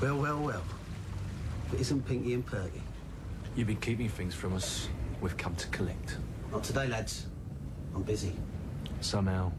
Well, well, well. But isn't Pinky and Perky? You've been keeping things from us. We've come to collect. Not today, lads. I'm busy. Somehow,